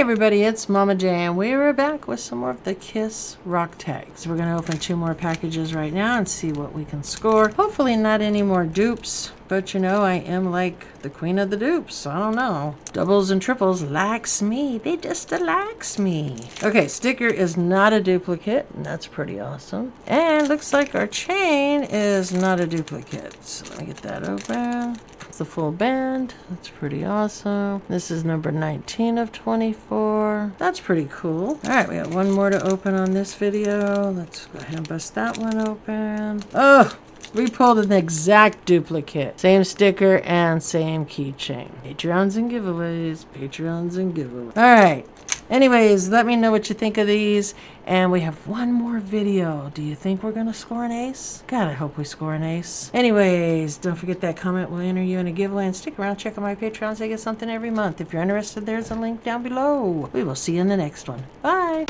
everybody, it's Mama J, and we are back with some more of the Kiss Rock Tags. We're going to open two more packages right now and see what we can score. Hopefully not any more dupes, but you know, I am like the queen of the dupes. I don't know. Doubles and triples likes me. They just likes me. Okay, sticker is not a duplicate, and that's pretty awesome. And looks like our chain is not a duplicate. So let me get that open. It's the full band. That's pretty awesome. This is number 19 of 24. That's pretty cool. All right, we got one more to open on this video. Let's go ahead and bust that one open. Oh, we pulled an exact duplicate. Same sticker and same keychain. Patreons and giveaways. Patreons and giveaways. All right. Anyways, let me know what you think of these. And we have one more video. Do you think we're going to score an ace? God, I hope we score an ace. Anyways, don't forget that comment We'll enter you in a giveaway. And stick around, check out my Patreons. I get something every month. If you're interested, there's a link down below. We will see you in the next one. Bye.